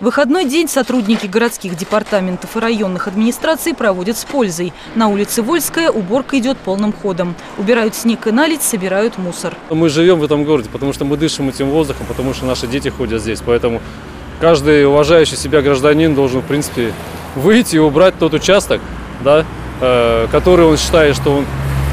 Выходной день сотрудники городских департаментов и районных администраций проводят с пользой. На улице Вольская уборка идет полным ходом. Убирают снег и наледь, собирают мусор. Мы живем в этом городе, потому что мы дышим этим воздухом, потому что наши дети ходят здесь. Поэтому каждый уважающий себя гражданин должен, в принципе, выйти и убрать тот участок, да, э, который он считает, что он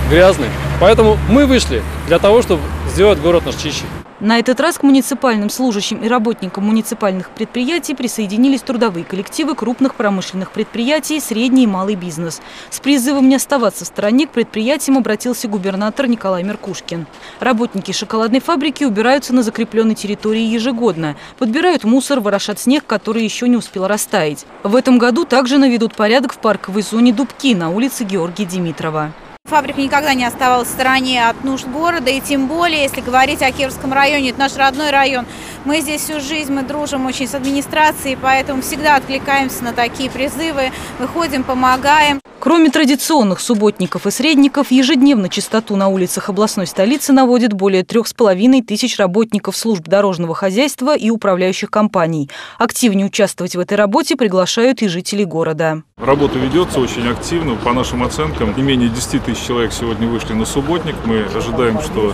грязный. Поэтому мы вышли для того, чтобы сделать город наш чище. На этот раз к муниципальным служащим и работникам муниципальных предприятий присоединились трудовые коллективы крупных промышленных предприятий, средний и малый бизнес. С призывом не оставаться в стороне к предприятиям обратился губернатор Николай Меркушкин. Работники шоколадной фабрики убираются на закрепленной территории ежегодно. Подбирают мусор, ворошат снег, который еще не успел растаять. В этом году также наведут порядок в парковой зоне Дубки на улице Георгия Димитрова. Фабрика никогда не оставалась в стороне от нужд города, и тем более, если говорить о Кировском районе, это наш родной район. Мы здесь всю жизнь, мы дружим очень с администрацией, поэтому всегда откликаемся на такие призывы, выходим, помогаем. Кроме традиционных субботников и средников, ежедневно чистоту на улицах областной столицы наводит более трех с половиной тысяч работников служб дорожного хозяйства и управляющих компаний. Активнее участвовать в этой работе приглашают и жители города. Работа ведется очень активно. По нашим оценкам, не менее 10 тысяч человек сегодня вышли на субботник. Мы ожидаем, что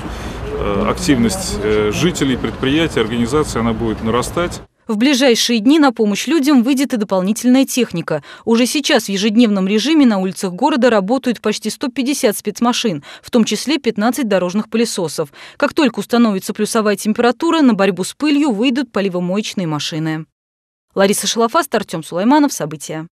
э, активность э, жителей, предприятий, организаций она будет нарастать. В ближайшие дни на помощь людям выйдет и дополнительная техника. Уже сейчас в ежедневном режиме на улицах города работают почти 150 спецмашин, в том числе 15 дорожных пылесосов. Как только установится плюсовая температура, на борьбу с пылью выйдут поливомоечные машины. Лариса Шалафаст, Артем Сулайманов. События.